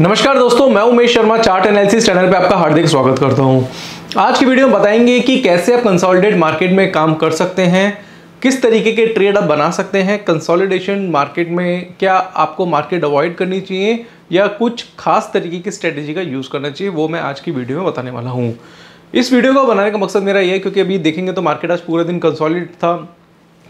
नमस्कार दोस्तों, मैं Umesh Sharma, chart analysis channel पे आपका हार्दिक स्वागत करता हूँ। आज की वीडियो में बताएँगे कि कैसे आप कंसोलिडेट मार्केट में काम कर सकते हैं, किस तरीके के ट्रेड आप बना सकते हैं, कंसोलिडेशन मार्केट में क्या आपको मार्केट अवॉइड करनी चाहिए, या कुछ खास तरीके की स्ट्रेटेजी का यूज़ करना चाहिए, वो मैं आज की वीडियो में बताने वाला हूँ। इस वीडियो को बनाने का मकसद मेरा ये है, क्योंकि अभी देखेंगे तो मार्केट आज पूरे दिन कंसोलिडेट था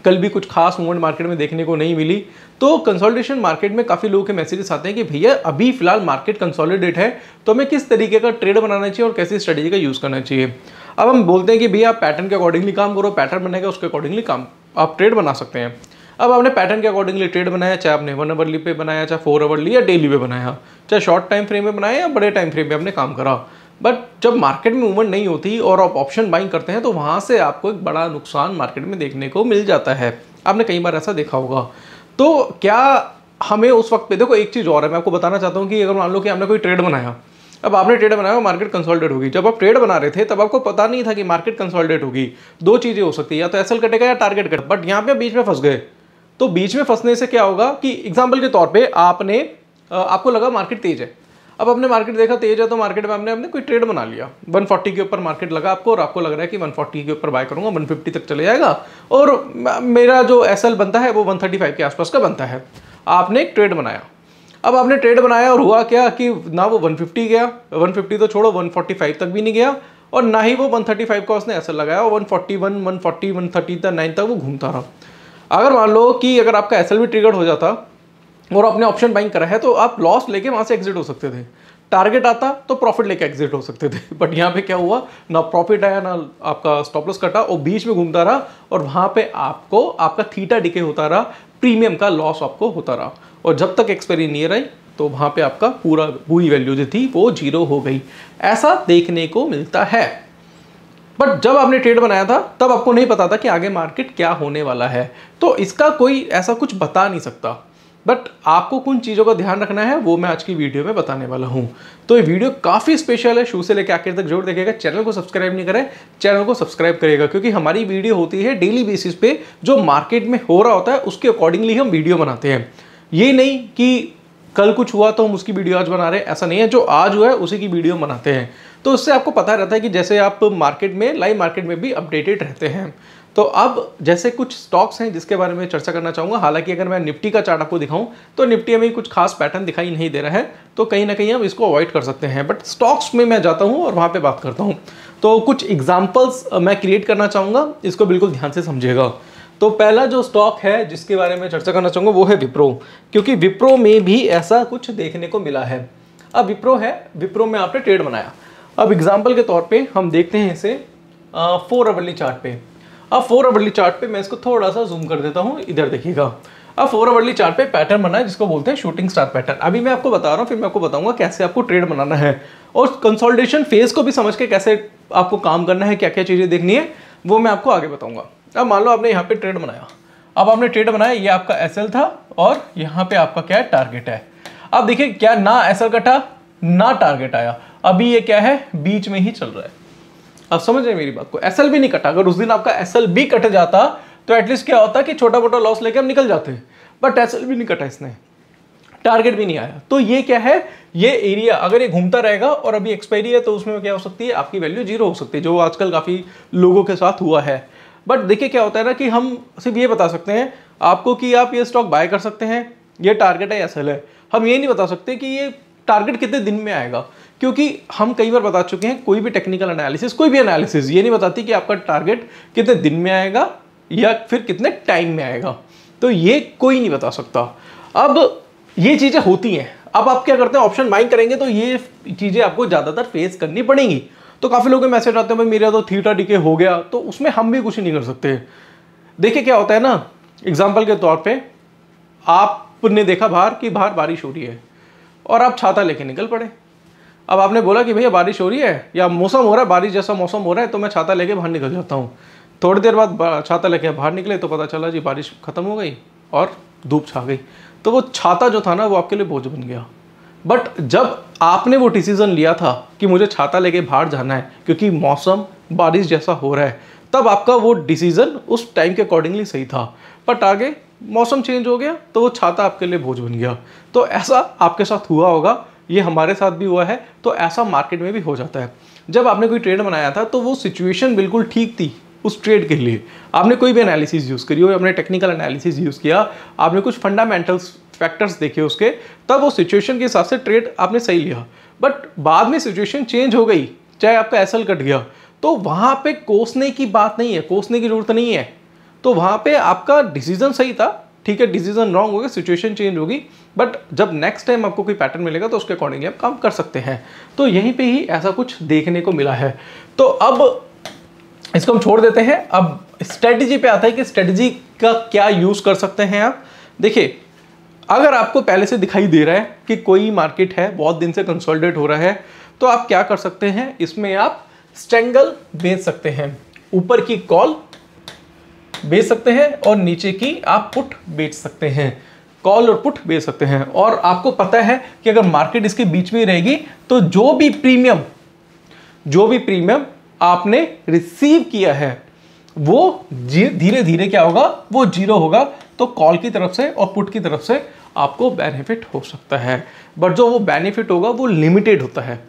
कल भी कुछ खास मूवमेंट मार्केट में देखने को नहीं मिली। तो कंसोलिडेशन मार्केट में काफ़ी लोगों के मैसेजेस आते हैं कि भैया, अभी फ़िलहाल मार्केट कंसोलिडेट है तो हमें किस तरीके का ट्रेड बनाना चाहिए और कैसी स्ट्रेटेजी का यूज़ करना चाहिए। अब हम बोलते हैं कि भैया, आप पैटर्न के अकॉर्डिंगली काम करो पैटर्न बनेगा उसके अकॉर्डिंगली काम। आप ट्रेड बना सकते हैं। अब आपने पैटर्न के अकॉर्डिंगली ट्रेड बनाया, चाहे आपने वन अवरली पे बनाया, चाहे फोर अवरली या डेली पे बनाया, चाहे शॉर्ट टाइम फ्रेम में बनाया या बड़े टाइम फ्रेम में आपने काम करा। बट जब मार्केट में मूवमेंट नहीं होती और आप ऑप्शन बाइंग करते हैं तो वहाँ से आपको एक बड़ा नुकसान मार्केट में देखने को मिल जाता है। आपने कई बार ऐसा देखा होगा। तो क्या हमें उस वक्त पे, देखो एक चीज़ और है, मैं आपको बताना चाहता हूँ कि अगर मान लो कि आपने कोई ट्रेड बनाया, अब आपने ट्रेड बनाया मार्केट कंसोलिडेट होगी। जब आप ट्रेड बना रहे थे, तब आपको पता नहीं था कि मार्केट कंसोलिडेट होगी। दो चीज़ें हो सकती है, या तो एसएल कटेगा या टारगेट कट बट यहाँ पे बीच में फंस गए। तो बीच में फंसने से क्या होगा कि एग्ज़ाम्पल के तौर पर आपने आपको लगा मार्केट तेज है। अब आपने मार्केट देखा तेज है तो मार्केट में आपने अपने कोई ट्रेड बना लिया 140 के ऊपर मार्केट लगा आपको और आपको लग रहा है कि 140 के ऊपर बाय करूँगा 150 तक चले जाएगा और मेरा जो एसएल बनता है वो 135 के आसपास का बनता है आपने एक ट्रेड बनाया अब आपने ट्रेड बनाया और हुआ क्या कि ना वो 150 गया 150 तो छोड़ो 145 तक भी नहीं गया और ना ही वो 135 का उसने एसएल लगाया और 141, 140, 130 तक नाइन तक वो घूमता रहा अगर मान लो कि अगर आपका एसएल भी ट्रिगर्ड हो जाता और आपने ऑप्शन बाइंग करा है तो आप लॉस लेके वहाँ से एग्जिट हो सकते थे। टारगेट आता तो प्रॉफिट लेके एग्जिट हो सकते थे। बट यहाँ पे क्या हुआ, ना प्रॉफिट आया, ना आपका स्टॉपलॉस कटा, और बीच में घूमता रहा, और वहाँ पे आपको, आपका थीटा डिके होता रहा प्रीमियम का लॉस आपको होता रहा। और जब तक एक्सपायरी नियर आई तो वहाँ पे आपका पूरा, पूरी वैल्यू जो थी, वो ज़ीरो हो गई। ऐसा देखने को मिलता है। बट जब आपने ट्रेड बनाया था, तब आपको नहीं पता था कि आगे मार्केट क्या होने वाला है। तो इसका कोई ऐसा कुछ बता नहीं सकता। बट आपको कुछ चीज़ों का ध्यान रखना है, वो मैं आज की वीडियो में बताने वाला हूँ। तो ये वीडियो काफ़ी स्पेशल है, शुरू से लेकर आखिर तक ज़रूर देखेगा चैनल को सब्सक्राइब नहीं करें चैनल को सब्सक्राइब करेगा क्योंकि हमारी वीडियो होती है डेली बेसिस पे, जो मार्केट में हो रहा होता है, उसके अकॉर्डिंगली हम वीडियो बनाते हैं। ये नहीं कि कल कुछ हुआ तो हम उसकी वीडियो आज बना रहे हैं, ऐसा नहीं है, जो आज हुआ है, उसी की वीडियो बनाते हैं। तो उससे आपको पता रहता है कि जैसे आप मार्केट में लाइव मार्केट में भी अपडेटेड रहते हैं। तो अब जैसे कुछ स्टॉक्स हैं जिसके बारे में चर्चा करना चाहूँगा, हालाँकि अगर मैं निफ्टी का चार्ट आपको दिखाऊँ तो निफ्टी में कुछ खास पैटर्न दिखाई नहीं दे रहा है तो कहीं ना कहीं हम इसको अवॉइड कर सकते हैं। बट स्टॉक्स में मैं जाता हूँ और वहाँ पर बात करता हूँ। तो कुछ एग्जाम्पल्स मैं क्रिएट करना चाहूँगा, इसको बिल्कुल ध्यान से समझेगा तो पहला जो स्टॉक है जिसके बारे में चर्चा करना चाहूँगा, वो है विप्रो। क्योंकि विप्रो में भी ऐसा कुछ देखने को मिला है। अब विप्रो है, विप्रो में आपने ट्रेड बनाया। अब एग्ज़ाम्पल के तौर पे हम देखते हैं इसे फोर अवरली चार्ट पे। अब फोर अवरली चार्ट पे मैं इसको थोड़ा सा जूम कर देता हूँ, इधर देखिएगा। अब फोर अवरली चार्ट पे पैटर्न बना है, जिसको बोलते हैं शूटिंग स्टार पैटर्न अभी मैं आपको बता रहा हूँ, फिर मैं आपको बताऊँगा कैसे आपको ट्रेड बनाना है। और कंसोलिडेशन फ़ेज़ को भी समझ के कैसे आपको काम करना है क्या क्या चीज़ें देखनी है, वो मैं आपको आगे बताऊँगा। अब मान लो आपने यहाँ पे ट्रेड बनाया। अब आपने ट्रेड बनाया, ये आपका एस था और यहाँ पे आपका क्या टारगेट है। अब देखिए, क्या ना एस कटा, ना टारगेट आया। अभी ये क्या है, बीच में ही चल रहा है। आप समझ रहे मेरी बात को? भी नहीं कटा। अगर उस दिन आपका भी कट जाता तो एटलीस्ट क्या होता कि छोटा मोटा लॉस लेके हम निकल जाते। बट एस नहीं कटा इसने। टारगेट भी नहीं आया। तो ये क्या है? ये एरिया अगर ये घूमता रहेगा और अभी एक्सपायरी है तो उसमें क्या हो सकती है? आपकी वैल्यू ज़ीरो हो सकती है, जो आजकल काफ़ी लोगों के साथ हुआ है। बट देखिए क्या होता है ना कि हम सिर्फ़ ये बता सकते हैं आपको कि आप ये स्टॉक बाय कर सकते हैं। ये टारगेट है या सेल है। हम ये नहीं बता सकते कि ये टारगेट कितने दिन में आएगा। क्योंकि हम कई बार बता चुके हैं, कोई भी टेक्निकल एनालिसिस कोई भी एनालिसिस ये नहीं बताती कि आपका टारगेट कितने दिन में आएगा या फिर कितने टाइम में आएगा। तो ये कोई नहीं बता सकता। अब ये चीज़ें होती हैं। अब आप क्या करते हैं ऑप्शन बाइंग करेंगे तो ये चीज़ें आपको ज़्यादातर फेस करनी पड़ेंगी। तो काफ़ी लोगों मैसेज आते हैं, भाई, मेरा तो थीटा डिके हो गया। तो उसमें हम भी कुछ नहीं कर सकते। देखिए क्या होता है ना एग्ज़ाम्पल के तौर पर आपने देखा बाहर कि बाहर बारिश हो रही है और आप छाता लेके निकल पड़े। अब आपने बोला कि भैया बारिश हो रही है, या मौसम हो रहा है, बारिश जैसा मौसम हो रहा है तो मैं छाता लेके बाहर निकल जाता हूँ। थोड़ी देर बाद छाता लेके बाहर निकले तो पता चला जी बारिश खत्म हो गई और धूप छा गई। तो वो छाता जो था ना, वो आपके लिए बोझ बन गया। बट जब आपने वो डिसीज़न लिया था कि मुझे छाता लेके बाहर जाना है, क्योंकि मौसम, बारिश जैसा हो रहा है, तब आपका वो डिसीज़न उस टाइम के अकॉर्डिंगली सही था। बट आगे मौसम चेंज हो गया तो वो छाता आपके लिए बोझ बन गया। तो ऐसा आपके साथ हुआ होगा ये हमारे साथ भी हुआ है तो ऐसा मार्केट में भी हो जाता है। जब आपने कोई ट्रेड बनाया था तो वो सिचुएशन बिल्कुल ठीक थी उस ट्रेड के लिए। आपने कोई भी एनालिसिस यूज़ करी हो, आपने टेक्निकल एनालिसिस यूज़ किया, आपने कुछ फंडामेंटल्स फैक्टर्स देखे उसके, तब वो सिचुएशन के हिसाब से ट्रेड आपने सही लिया। बट बाद में सिचुएशन चेंज हो गई, चाहे आपका एसल कट गया तो वहाँ पे कोसने की बात नहीं है, कोसने की ज़रूरत नहीं है। तो वहाँ पे आपका डिसीज़न सही था ठीक है डिसीज़न रॉन्ग हो गया सिचुएशन चेंज होगी बट जब नेक्स्ट टाइम आपको कोई पैटर्न मिलेगा तो उसके अकॉर्डिंगली आप काम कर सकते हैं। तो यहीं पे ही ऐसा कुछ देखने को मिला है। तो अब इसको हम छोड़ देते हैं। अब स्ट्रेटजी पे आता है कि स्ट्रेटजी का क्या यूज़ कर सकते हैं आप। देखिए, अगर आपको पहले से दिखाई दे रहा है कि कोई मार्केट है, बहुत दिन से कंसोलिडेट हो रहा है तो आप क्या कर सकते हैं, इसमें आप स्ट्रेंगल बेच सकते हैं। ऊपर की कॉल बेच सकते हैं और नीचे की आप पुट बेच सकते हैं। कॉल और पुट बेच सकते हैं। और आपको पता है कि अगर मार्केट इसके बीच में रहेगी तो जो भी प्रीमियम, जो भी प्रीमियम आपने रिसीव किया है, वो धीरे धीरे क्या होगा, वो ज़ीरो होगा। तो कॉल की तरफ़ से और पुट की तरफ़ से आपको बेनिफिट हो सकता है। बट जो वो बेनिफिट होगा, वो लिमिटेड होता है।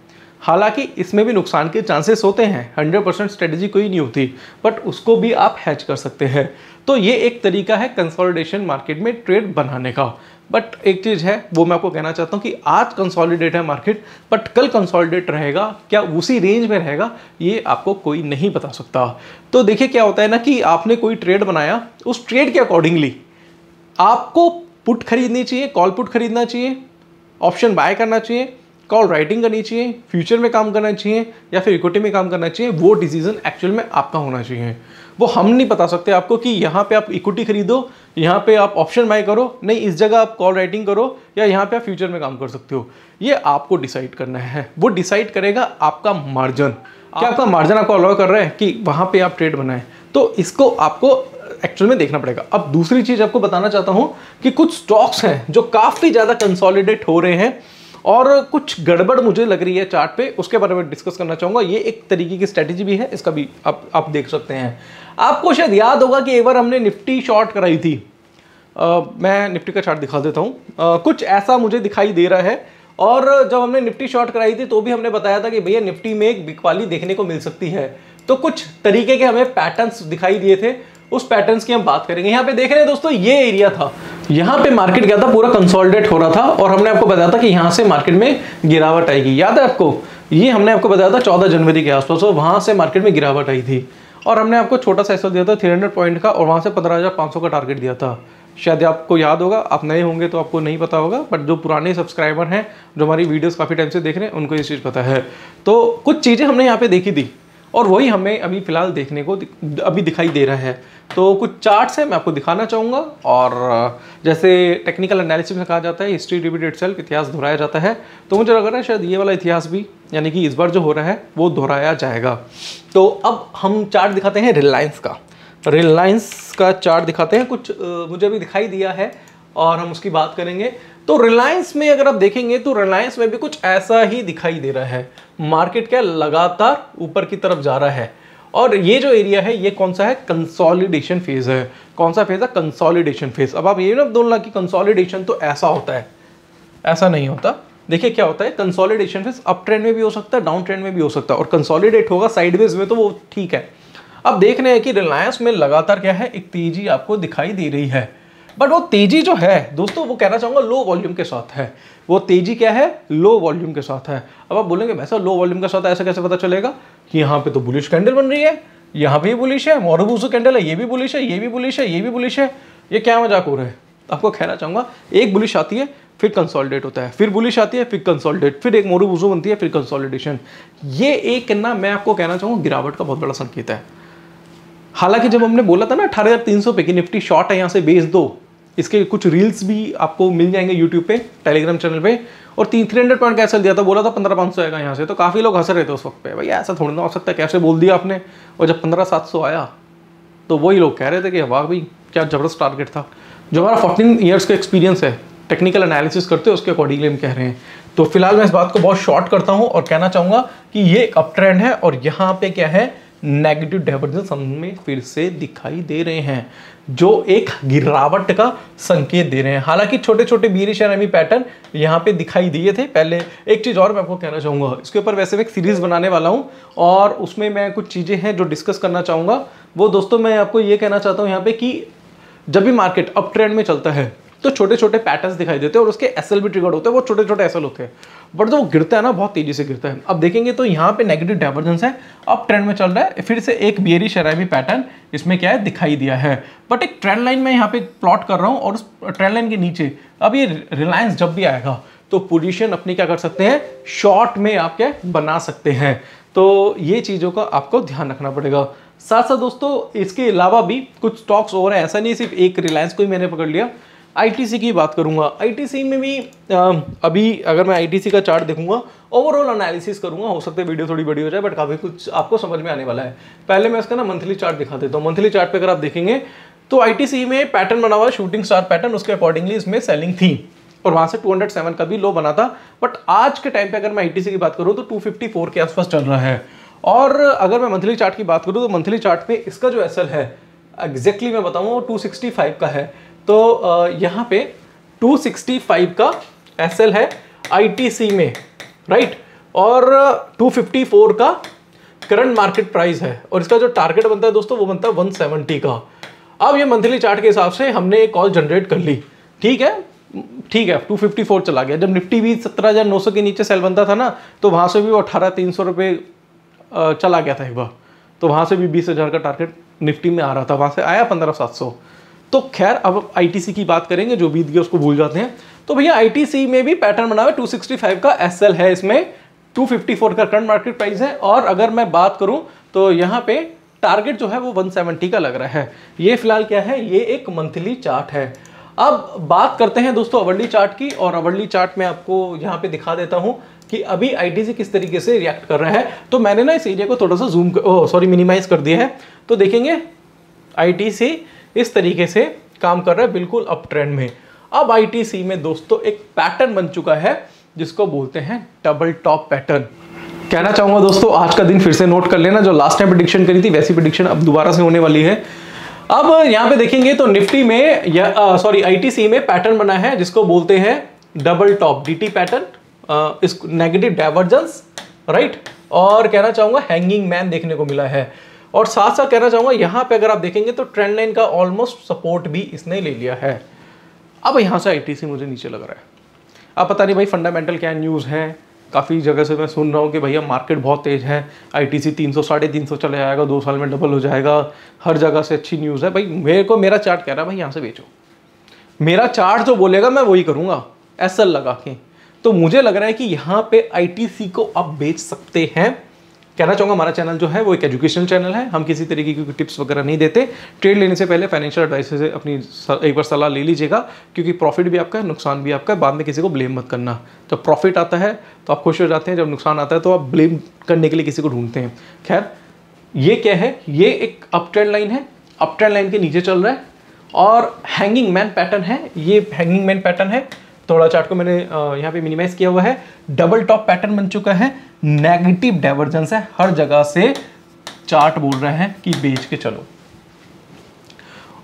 हालाँकि इसमें भी नुकसान के चांसेस होते हैं। 100 परसेंट स्ट्रेटेजी कोई नहीं होती बट उसको भी आप हैच कर सकते हैं। तो ये एक तरीका है कंसोलिडेशन मार्केट में ट्रेड बनाने का। बट एक चीज़ है, वो मैं आपको कहना चाहता हूँ कि आज कंसोलिडेट है मार्केट बट कल कंसोलिडेट रहेगा, क्या उसी रेंज में रहेगा, ये आपको कोई नहीं बता सकता। तो देखिए क्या होता है ना कि आपने कोई ट्रेड बनाया, उस ट्रेड के अकॉर्डिंगली आपको पुट खरीदनी चाहिए कॉल पुट खरीदना चाहिए ऑप्शन बाय करना चाहिए कॉल राइटिंग करनी चाहिए फ्यूचर में काम करना चाहिए, या फिर इक्विटी में काम करना चाहिए, वो डिसीज़न एक्चुअल में आपका होना चाहिए। वो हम नहीं बता सकते आपको कि यहाँ पे आप इक्विटी खरीदो, यहाँ पे आप ऑप्शन बाय करो, नहीं, इस जगह आप कॉल राइटिंग करो, या यहाँ पे आप फ्यूचर में काम कर सकते हो। ये आपको डिसाइड करना है। वो डिसाइड करेगा आपका मार्जिन क्या आपका मार्जिन आपको अलाउ कर रहा है कि वहाँ पे आप ट्रेड बनाए? तो इसको आपको एक्चुअल में देखना पड़ेगा। अब दूसरी चीज़ आपको बताना चाहता हूँ कि कुछ स्टॉक्स हैं जो काफ़ी ज़्यादा कंसोलिडेट हो रहे हैं। और कुछ गड़बड़ मुझे लग रही है चार्ट पे उसके बारे में डिस्कस करना चाहूँगा। ये एक तरीके की स्ट्रेटेजी भी है इसका भी आप आप देख सकते हैं। आपको शायद याद होगा कि एक बार हमने निफ्टी शॉर्ट कराई थी। आ, मैं निफ्टी का चार्ट दिखा देता हूँ। कुछ ऐसा मुझे दिखाई दे रहा है और जब हमने निफ्टी शॉर्ट कराई थी तो भी हमने बताया था कि भैया निफ्टी में एक बिकवाली देखने को मिल सकती है। तो कुछ तरीके के हमें पैटर्न्स दिखाई दिए थे उस पैटर्न्स की हम बात करेंगे। यहाँ पे देख रहे हैं दोस्तों ये एरिया था। यहाँ पे मार्केट क्या था, पूरा कंसोलिडेट हो रहा था और हमने आपको बताया था कि यहाँ से मार्केट में गिरावट आएगी। याद है आपको? ये हमने आपको बताया था चौदह जनवरी के आसपास, और वहाँ से मार्केट में गिरावट आई थी। और हमने आपको छोटा सा दिया था थ्री पॉइंट का, और वहाँ से पंद्रह हज़ार पाँच सौ का टारगेट दिया था। शायद आपको याद होगा, आप नए होंगे तो आपको नहीं पता होगा बट जो पुराने सब्सक्राइबर हैं, जो हमारी वीडियोस काफ़ी टाइम से देख रहे हैं, उनको ये चीज़ पता है। तो कुछ चीज़ें हमने यहाँ पे देखी थी। और वही हमें अभी फ़िलहाल देखने को अभी दिखाई दे रहा है। तो कुछ चार्ट्स हैं, मैं आपको दिखाना चाहूँगा। और जैसे टेक्निकल एनालिसिस में कहा जाता है हिस्ट्री रिपीटेड सेल्फ इतिहास दोहराया जाता है। तो मुझे लग रहा है शायद ये वाला इतिहास भी, यानी कि इस बार जो हो रहा है, वो दोहराया जाएगा। तो अब हम चार्ट दिखाते हैं रिलायंस का। रिलायंस का चार्ट दिखाते हैं। कुछ मुझे अभी दिखाई दिया है और हम उसकी बात करेंगे। तो रिलायंस में अगर आप देखेंगे तो रिलायंस में भी कुछ ऐसा ही दिखाई दे रहा है। मार्केट क्या लगातार ऊपर की तरफ़ जा रहा है। और ये जो एरिया है, ये कौन सा है? कंसोलिडेशन फ़ेज़ है। कौन सा फ़ेज़ है? कंसोलिडेशन फ़ेज़ अब आप ये ना बोलना कि कंसोलिडेशन तो ऐसा होता है। ऐसा नहीं होता। देखिए क्या होता है? कंसोलिडेशन फ़ेज़ अप ट्रेंड में भी हो सकता है डाउन ट्रेंड में भी हो सकता है। और कंसोलिडेट होगा साइडवेज में तो वो ठीक है। अब देख रहे हैं कि रिलायंस में लगातार क्या है? एक तेज़ी आपको दिखाई दे रही है। बट वो तेज़ी जो है, दोस्तों, वो कहना चाहूँगा लो वॉल्यूम के साथ है। वो तेज़ी क्या है? लो वॉल्यूम के साथ है। अब आप बोलेंगे वैसा लो वॉल्यूम के साथ ऐसा कैसे पता चलेगा? कि यहाँ पे तो बुलिश कैंडल बन रही है, यहाँ पे बुलिश है मोरबूसो कैंडल है, ये भी बुलिश है, ये भी बुलिश है, ये भी बुलिश है। ये क्या मज़ाक हो रहा है? आपको कहना चाहूँगा, एक बुलिश आती है, फिर कंसोलिडेट होता है। फिर बुलिश आती है, फिर कंसोलिडेट फिर एक मोरूबूजो बनती है, फिर कंसोलिडेशन ये एक ना मैं आपको कहना चाहूँगा, गिरावट का बहुत बड़ा संकेत है। हालाँकि जब हमने बोला था ना अठारह हज़ार तीन सौ पे कि निफ्टी शॉर्ट है, यहाँ से बेच दो, इसके कुछ रील्स भी आपको मिल जाएँगे यूट्यूब पे टेलीग्राम चैनल पे, और तीन थ्री हंड्रेड पॉइंट कैसे दिया था, बोला था पंद्रह पाँच सौ आएगा यहाँ से तो काफ़ी लोग हंस रहे थे उस वक्त पे भैया ऐसा थोड़ी ना हो सकता है कैसे बोल दिया आपने? और जब पंद्रह सात सौ आया तो वही लोग कह रहे थे कि वाह भाई, क्या ज़बरदस्त टारगेट था। जो हमारा फोर्टीन ईयर्स का एक्सपीरियंस है टेक्निकल एनालिसिस करते हैं, उसके अकॉर्डिंगली हम कह रहे हैं। तो फ़िलहाल मैं इस बात को बहुत शॉर्ट करता हूँ और कहना चाहूँगा कि ये एक अप ट्रेंड है, और यहाँ पे क्या है नेगेटिव डाइवर्जेंस हमें फिर से दिखाई दे रहे हैं, जो एक गिरावट का संकेत दे रहे हैं। हालाँकि छोटे छोटे बीरिश एनमी पैटर्न यहाँ पे दिखाई दिए थे। पहले एक चीज़ और मैं आपको कहना चाहूँगा, इसके ऊपर वैसे मैं एक सीरीज़ बनाने वाला हूँ और उसमें मैं कुछ चीज़ें हैं जो डिस्कस करना चाहूँगा। वो दोस्तों मैं आपको ये कहना चाहता हूँ यहाँ पे कि जब भी मार्केट अप ट्रेंड में चलता है तो छोटे छोटे पैटर्न्स दिखाई देते हैं और उसके एसएल भी ट्रिगर्ड होते हैं। वो छोटे छोटे एस होते हैं। बट जब वो गिरता है ना, बहुत तेज़ी से गिरता है। अब देखेंगे तो यहाँ पे नेगेटिव डाइवर्जेंस है। अब ट्रेंड में चल रहा है। फिर से एक बियरी शराबी पैटर्न इसमें क्या है? दिखाई दिया है। बट एक ट्रेंड लाइन में यहाँ पे प्लॉट कर रहा हूँ और उस ट्रेंड लाइन के नीचे। अब ये रिलायंस जब भी आएगा तो पोजिशन अपनी क्या कर सकते हैं? शॉर्ट में आप क्या बना सकते हैं। तो ये चीज़ों का आपको ध्यान रखना पड़ेगा। साथ साथ दोस्तों, इसके अलावा भी कुछ स्टॉक्स और हैं। ऐसा नहीं सिर्फ़ एक रिलायंस को ही मैंने पकड़ लिया। आईटीसी की बात करूँगा। आईटीसी में भी अभी अगर मैं आईटीसी का चार्ट देखूँगा ओवरऑल एनालिसिस करूँगा, हो सकता है वीडियो थोड़ी बड़ी हो जाए बट काफ़ी कुछ आपको समझ में आने वाला है। पहले मैं इसका ना मंथली चार्ट दिखा देता हूँ मंथली चार्ट पे अगर आप देखेंगे तो आईटीसी में पैटर्न बना हुआ शूटिंग स्टार पैटर्न उसके अकॉर्डिंगली इसमें सेलिंग थी। और वहाँ से 207 का भी लो बना था। बट आज के टाइम पे अगर मैं आईटीसी की बात करूँ तो 254 के आसपास चल रहा है। और अगर मैं मंथली चार्ट की बात करूँ तो मंथली चार्ट पे इसका जो एसएल है एग्जैक्टली मैं बताऊँ, वो 265 का है। तो यहाँ पे 265 का एसएल है आईटीसी में राइट और 254 का करंट मार्केट प्राइस है। और इसका जो टारगेट बनता है दोस्तों, वो बनता है 170 का। अब ये मंथली चार्ट के हिसाब से हमने एक कॉल जनरेट कर ली। ठीक है? ठीक है 254 चला गया। जब निफ्टी भी सत्रह हज़ार नौ सौ के नीचे सेल बनता था ना तो वहाँ से भी वो अठारह तीन सौ चला गया था एक बार। तो वहाँ से भी बीस हज़ार का टारगेट निफ्टी में आ रहा था। वहाँ से आया पंद्रह सात सौ। तो खैर, अब आईटीसी की बात करेंगे, जो बीत गया उसको भूल जाते हैं। तो भैया आईटीसी में भी पैटर्न बना हुआ है। 265 का एसएल है इसमें। 254 का करंट मार्केट प्राइस है। और अगर मैं बात करूँ तो यहाँ पे टारगेट जो है वो 170 का लग रहा है। ये फ़िलहाल क्या है? ये एक मंथली चार्ट है। अब बात करते हैं दोस्तों अवर्ली चार्ट की। और अवर्ली चार्ट में आपको यहाँ पे दिखा देता हूँ कि अभी आईटीसी किस तरीके से रिएक्ट कर रहा है। तो मैंने ना इस एरिया को थोड़ा सा जूम सॉरी मिनिमाइज कर दिया है। तो देखेंगे आईटीसी इस तरीके से काम कर रहा है, बिल्कुल अप ट्रेंड में। अब आईटीसी में दोस्तों एक पैटर्न बन चुका है, जिसको बोलते हैं डबल टॉप पैटर्न कहना चाहूँगा दोस्तों, आज का दिन फिर से नोट कर लेना, जो लास्ट टाइम प्रिडिक्शन करी थी, वैसी प्रडिक्शन अब दोबारा से होने वाली है। अब यहाँ पे देखेंगे तो निफ्टी में सॉरी आईटीसी में पैटर्न बना है, जिसको बोलते हैं double top DT pattern negative divergence right और कहना चाहूँगा हैंगिंग मैन देखने को मिला है। और साथ साथ कहना चाहूँगा, यहाँ पे अगर आप देखेंगे तो ट्रेंड लाइन का ऑलमोस्ट सपोर्ट भी इसने ले लिया है। अब यहाँ से आईटीसी मुझे नीचे लग रहा है। अब पता नहीं भाई फंडामेंटल क्या न्यूज़ है? काफ़ी जगह से मैं सुन रहा हूँ कि भैया मार्केट बहुत तेज़ है। आईटीसी 300 साढ़े तीन सौ चले जाएगा दो साल में डबल हो जाएगा। हर जगह से अच्छी न्यूज़ है। भाई, मेरे को, मेरा चार्ट कह रहा है, भाई, यहाँ से बेचो। मेरा चार्ट जो बोलेगा, मैं वही करूँगा एस लगा के। तो मुझे लग रहा है कि यहाँ पे आईटीसी को आप बेच सकते हैं। कहना चाहूँगा, हमारा चैनल जो है, वो एक एजुकेशनल चैनल है। हम किसी तरीके की टिप्स वगैरह नहीं देते। ट्रेड लेने से पहले फाइनेंशियल एडवाइस से अपनी एक बार सलाह ले लीजिएगा, क्योंकि प्रॉफिट भी आपका है, नुकसान भी आपका है। बाद में किसी को ब्लेम मत करना। जब प्रॉफिट आता है तो आप खुश हो जाते हैं। जब नुकसान आता है तो आप ब्लेम करने के लिए किसी को ढूंढते हैं। खैर, ये क्या है? ये एक अप ट्रेंड लाइन है। अप ट्रेंड लाइन के नीचे चल रहा है। और हैंगिंग मैन पैटर्न है। ये हैंगिंग मैन पैटर्न है। थोड़ा चार्ट को मैंने यहाँ पे मिनिमाइज किया हुआ है। डबल टॉप पैटर्न बन चुका है। नेगेटिव डाइवर्जेंस है। हर जगह से चार्ट बोल रहे हैं कि बेच के चलो।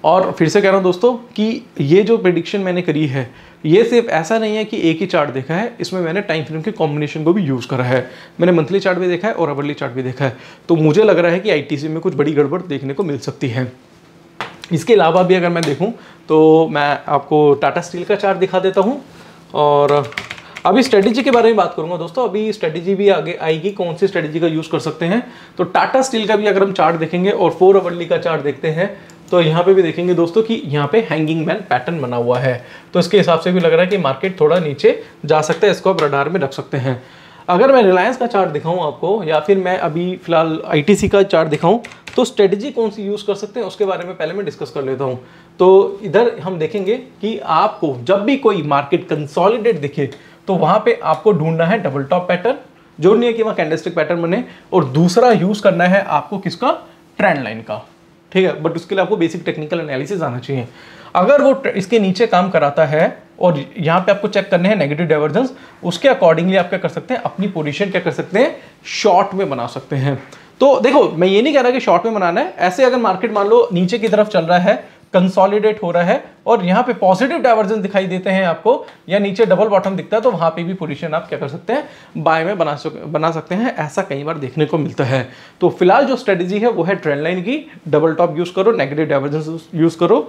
और फिर से कह रहा हूँ दोस्तों कि ये जो प्रिडिक्शन मैंने करी है, ये सिर्फ़ ऐसा नहीं है कि एक ही चार्ट देखा है। इसमें मैंने टाइम फ्रेम के कॉम्बिनेशन को भी यूज़ करा है। मैंने मंथली चार्ट भी देखा है और अवरली चार्ट भी देखा है। तो मुझे लग रहा है कि आईटीसी में कुछ बड़ी गड़बड़ देखने को मिल सकती है। इसके अलावा भी अगर मैं देखूँ तो मैं आपको टाटा स्टील का चार्ट दिखा देता हूँ। और अभी स्ट्रेटेजी के बारे में बात करूँगा दोस्तों। अभी स्ट्रेटेजी भी आगे आएगी, कौन सी स्ट्रेटेजी का यूज़ कर सकते हैं। तो टाटा स्टील का भी अगर हम चार्ट देखेंगे और फोर अवर्ली का चार्ट देखते हैं तो यहाँ पे भी देखेंगे दोस्तों कि यहाँ पे हैंगिंग मैन पैटर्न बना हुआ है। तो इसके हिसाब से भी लग रहा है कि मार्केट थोड़ा नीचे जा सकता है, इसको आप रडार में रख सकते हैं। अगर मैं रिलायंस का चार्ट दिखाऊँ आपको, या फिर मैं अभी फ़िलहाल आईटीसी का चार्ट दिखाऊँ तो स्ट्रेटजी कौन सी यूज़ कर सकते हैं, उसके बारे में पहले मैं डिस्कस कर लेता हूँ। तो इधर हम देखेंगे कि आपको जब भी कोई मार्केट कंसोलिडेट दिखे तो वहाँ पे आपको ढूंढना है डबल टॉप पैटर्न जो नहीं है कि वहाँ कैंडलस्टिक पैटर्न बने, और दूसरा यूज़ करना है आपको किसका? ट्रेंड लाइन का। ठीक है? बट उसके लिए आपको बेसिक टेक्निकल एनालिसिस आना चाहिए। अगर वो इसके नीचे काम कराता है और यहाँ पे आपको चेक करने हैं नेगेटिव डाइवर्जेंस उसके अकॉर्डिंगली आप क्या कर सकते हैं, अपनी पोजीशन क्या कर सकते हैं शॉर्ट में बना सकते हैं। तो देखो, मैं ये नहीं कह रहा कि शॉर्ट में बनाना है, ऐसे अगर मार्केट मान लो नीचे की तरफ़ चल रहा है कंसोलिडेट हो रहा है, और यहाँ पे पॉजिटिव डाइवर्जेंस दिखाई देते हैं आपको, या नीचे डबल बॉटम दिखता है तो वहाँ पे भी पोजीशन आप क्या कर सकते हैं बाय में बना सक, बना सकते हैं, ऐसा कई बार देखने को मिलता है। तो फ़िलहाल जो स्ट्रेटेजी है, वो है ट्रेंड लाइन की डबल टॉप यूज़ करो नेगेटिव डाइवर्जेंस यूज़ करो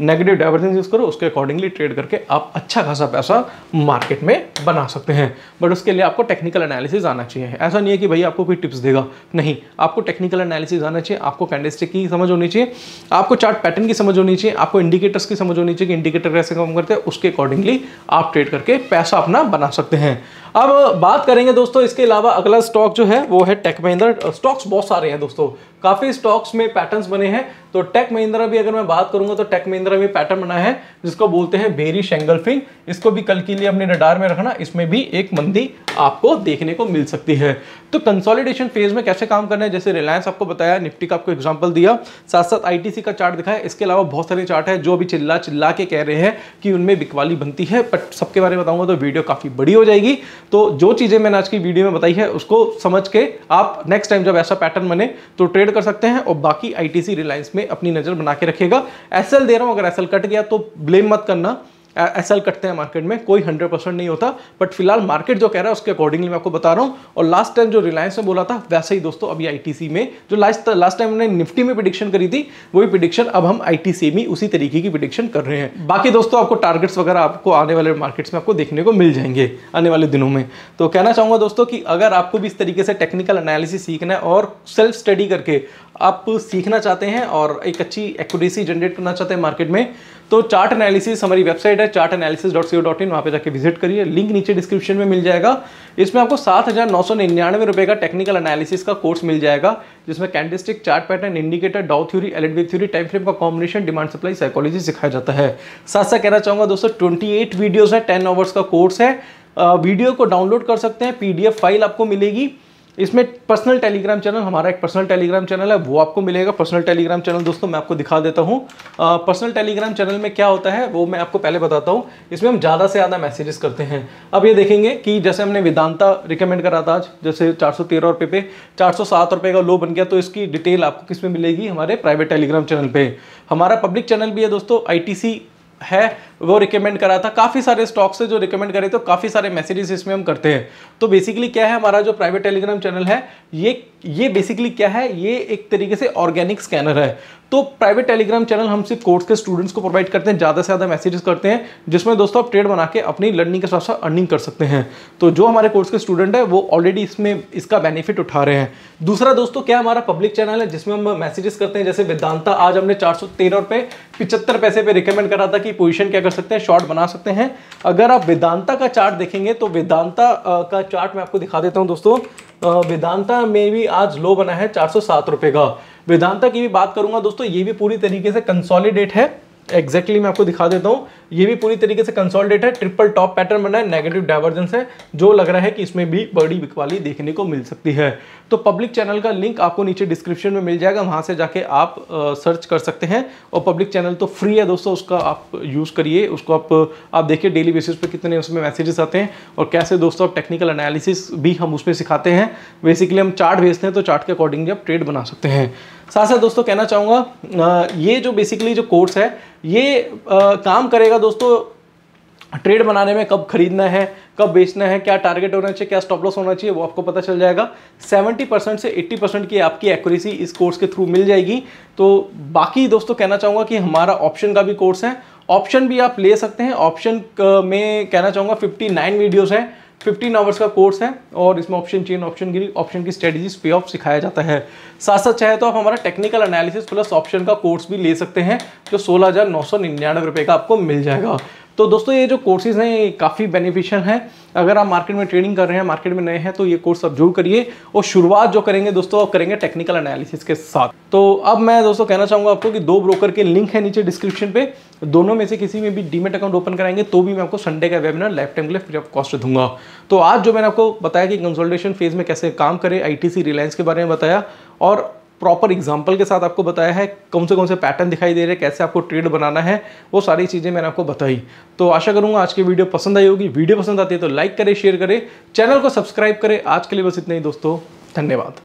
नेगेटिव डाइवर्जेंस यूज़ करो, उसके अकॉर्डिंगली ट्रेड करके आप अच्छा खासा पैसा मार्केट में बना सकते हैं। बट उसके लिए आपको टेक्निकल एनालिसिस आना चाहिए। ऐसा नहीं है कि भाई आपको कोई टिप्स देगा। नहीं, आपको टेक्निकल एनालिसिस आना चाहिए। आपको कैंडलस्टिक की समझ होनी चाहिए। आपको चार्ट पैटर्न की समझ होनी चाहिए। आपको इंडिकेटर्स की समझ होनी चाहिए कि इंडिकेटर कैसे काम करते हैं। उसके अकॉर्डिंगली आप ट्रेड करके पैसा अपना बना सकते हैं। अब बात करेंगे दोस्तों, इसके अलावा अगला स्टॉक जो है, वो है टेक महिंद्रा स्टॉक्स बहुत सारे हैं दोस्तों। काफ़ी स्टॉक्स में पैटर्न्स बने हैं। तो टेक महिंद्रा भी अगर मैं बात करूँगा तो टेक महिंद्रा में पैटर्न बना है, जिसको बोलते हैं बेरी शेंगलफिंग इसको भी कल के लिए अपने रडार में रखना, इसमें भी एक मंदी आपको देखने को मिल सकती है। तो कंसोलिडेशन फ़ेज़ में कैसे काम करना है? जैसे रिलायंस आपको बताया निफ्टी का आपको एग्ज़ाम्पल दिया साथ साथ आईटीसी का चार्ट दिखाया, इसके अलावा बहुत सारे चार्ट है जो अभी चिल्ला चिल्ला के कह रहे हैं कि उनमें बिकवाली बनती है बट सबके बारे में बताऊँगा तो वीडियो काफ़ी बड़ी हो जाएगी। तो जो चीज़ें मैंने आज की वीडियो में बताई है, उसको समझ के आप नेक्स्ट टाइम जब ऐसा पैटर्न बने तो ट्रेड कर सकते हैं और बाकी आईटीसी रिलायंस में अपनी नज़र बना के रखेगा एसएल दे रहा हूँ, अगर एसएल कट गया तो ब्लेम मत करना। एसएल कटते हैं मार्केट में, कोई हंड्रेड परसेंट नहीं होता बट फ़िलहाल मार्केट जो कह रहा है, उसके अकॉर्डिंगली मैं आपको बता रहा हूँ। और लास्ट टाइम जो रिलायंस में बोला था, वैसे ही दोस्तों अभी आईटीसी में, जो लास्ट लास्ट टाइम हमने निफ्टी में प्रिडिक्शन करी थी, वही प्रिडिक्शन अब हम आईटीसी में उसी तरीके की प्रिडिक्शन कर रहे हैं। बाकी दोस्तों आपको टारगेट्स वगैरह आपको आने वाले मार्केट्स में आपको देखने को मिल जाएँगे आने वाले दिनों में। तो कहना चाहूँगा दोस्तों कि अगर आपको भी इस तरीके से टेक्निकल एनालिसिस सीखना है और सेल्फ स्टडी करके आप सीखना चाहते हैं और एक अच्छी एक्यूरेसी जनरेट करना चाहते हैं मार्केट में तो चार्ट एनालिसिस हमारी वेबसाइट है chart analysis dot c dot in वहाँ पर जाकर विज़िट करिए। लिंक नीचे डिस्क्रिप्शन में मिल जाएगा। इसमें आपको सात हज़ार नौ सौ निन्यानवे रुपये का टेक्निकल एनालिसिस का कोर्स मिल जाएगा, जिसमें candlestick chart pattern indicator Dow theory एलएडविक theory time frame का कॉम्बिनेशन डिमांड सप्लाई साइकोलॉजी सिखाया जाता है। साथ साथ कहना चाहूँगा दोस्तों ट्वेंटी एट वीडियोज़ है टेन आवर्स का कोर्स है। वीडियो को डाउनलोड कर सकते हैं पीडीएफ फ़ाइल आपको मिलेगी। इसमें पर्सनल टेलीग्राम चैनल हमारा एक पर्सनल टेलीग्राम चैनल है, वो आपको मिलेगा पर्सनल टेलीग्राम चैनल दोस्तों, मैं आपको दिखा देता हूँ। पर्सनल टेलीग्राम चैनल में क्या होता है, वो मैं आपको पहले बताता हूँ। इसमें हम ज़्यादा से ज़्यादा मैसेजेस करते हैं। अब ये देखेंगे कि जैसे हमने वेदांता रिकमेंड करा था आज, जैसे चार सौ तेरह रुपये पे, चार सौ सात रुपये का लो बन गया तो इसकी डिटेल आपको किसमें मिलेगी? हमारे प्राइवेट टेलीग्राम चैनल पर हमारा पब्लिक चैनल भी है दोस्तों आईटीसी है, वो रिकमेंड करा था। काफ़ी सारे स्टॉक्स से जो रिकमेंड करे तो काफ़ी सारे मैसेजेस इसमें हम करते हैं। तो बेसिकली क्या है, हमारा जो प्राइवेट टेलीग्राम चैनल है, ये ये बेसिकली क्या है, ये एक तरीके से ऑर्गेनिक स्कैनर है। तो प्राइवेट टेलीग्राम चैनल हम सिर्फ़ कोर्स के स्टूडेंट्स को प्रोवाइड करते हैं, ज़्यादा से ज़्यादा मैसेजेस करते हैं, जिसमें दोस्तों आप ट्रेड बना के अपनी लर्निंग के साथ साथ अर्निंग कर सकते हैं। तो जो हमारे कोर्स के स्टूडेंट है, वो ऑलरेडी इसमें इसका बेनिफिट उठा रहे हैं। दूसरा दोस्तों, क्या हमारा पब्लिक चैनल है, जिसमें हम मैसेजेस करते हैं, जैसे वेदांता, आज हमने चार सौ तेरह रुपये पिचहत्तर पैसे पे रिकमेंड करा था कि पोजिशन क्या कर सकते हैं शॉर्ट बना सकते हैं। अगर आप वेदांता का चार्ट देखेंगे तो वेदांता का चार्ट मैं आपको दिखा देता हूँ दोस्तों। वेदांता में भी आज लो बना है चार सौ का। वेदांता की भी बात करूँगा दोस्तों, ये भी पूरी तरीके से कंसोलिडेट है। एग्जैक्टली exactly मैं आपको दिखा देता हूँ, ये भी पूरी तरीके से कंसोलिडेट है ट्रिपल टॉप पैटर्न बना है नेगेटिव डाइवर्जेंस है, जो लग रहा है कि इसमें भी बड़ी बिकवाली देखने को मिल सकती है। तो पब्लिक चैनल का लिंक आपको नीचे डिस्क्रिप्शन में मिल जाएगा, वहाँ से जाके आप सर्च कर सकते हैं। और पब्लिक चैनल तो फ्री है दोस्तों, उसका आप यूज़ करिए, उसको आप आप देखिए डेली बेसिस पे कितने उसमें मैसेजेस आते हैं और कैसे दोस्तों आप टेक्निकल एनालिसिस भी हम उसमें सिखाते हैं। बेसिकली हम चार्ट भेजते हैं तो चार्ट के अकॉर्डिंगली आप ट्रेड बना सकते हैं। साथ साथ दोस्तों कहना चाहूँगा ये जो बेसिकली जो कोर्स है, ये काम करेगा दोस्तों ट्रेड बनाने में कब खरीदना है कब बेचना है, क्या टारगेट होना चाहिए, क्या स्टॉप लॉस होना चाहिए, वो आपको पता चल जाएगा। 70 परसेंट से 80 परसेंट की आपकी एक्यूरेसी इस कोर्स के थ्रू मिल जाएगी। तो बाकी दोस्तों, कहना चाहूँगा कि हमारा ऑप्शन का भी कोर्स है। ऑप्शन भी आप ले सकते हैं। ऑप्शन में कहना चाहूँगा 59 वीडियोस है। 15 आवर्स का कोर्स है और इसमें ऑप्शन चेन ऑप्शन गिरी ऑप्शन की स्ट्रेटेजीज पे ऑफ़ सिखाया जाता है। साथ साथ चाहे तो आप हमारा टेक्निकल एनालिसिस प्लस ऑप्शन का कोर्स भी ले सकते हैं, जो सोलह हज़ार नौ सौ निन्यानवे रुपये का आपको मिल जाएगा। तो दोस्तों, ये जो कोर्सेज हैं, ये काफ़ी बेनिफिशियल हैं। अगर आप मार्केट में ट्रेडिंग कर रहे हैं मार्केट में नए हैं तो ये कोर्स आप ज़रूर करिए। और शुरुआत जो करेंगे दोस्तों आप करेंगे टेक्निकल एनालिसिस के साथ। तो अब मैं दोस्तों कहना चाहूँगा आपको कि दो ब्रोकर के लिंक है नीचे डिस्क्रिप्शन पे। दोनों में से किसी में भी डीमेट अकाउंट ओपन कराएँगे तो भी मैं आपको संडे का वेबिनार लाइफ टाइम के लिए फ्री ऑफ़ कॉस्ट दूँगा। तो आज जो मैंने आपको बताया कि कंसल्टेशन फ़ेज़ में कैसे काम करें आईटीसी रिलायंस के बारे में बताया। और प्रॉपर एग्ज़ाम्पल के साथ आपको बताया है, कौन से कौन से पैटर्न दिखाई दे रहे हैं, कैसे आपको ट्रेड बनाना है, वो सारी चीज़ें मैंने आपको बताई। तो आशा करूँगा आज की वीडियो पसंद आई होगी। वीडियो पसंद आती है तो लाइक करें शेयर करें चैनल को सब्सक्राइब करें। आज के लिए बस इतना ही दोस्तों, धन्यवाद।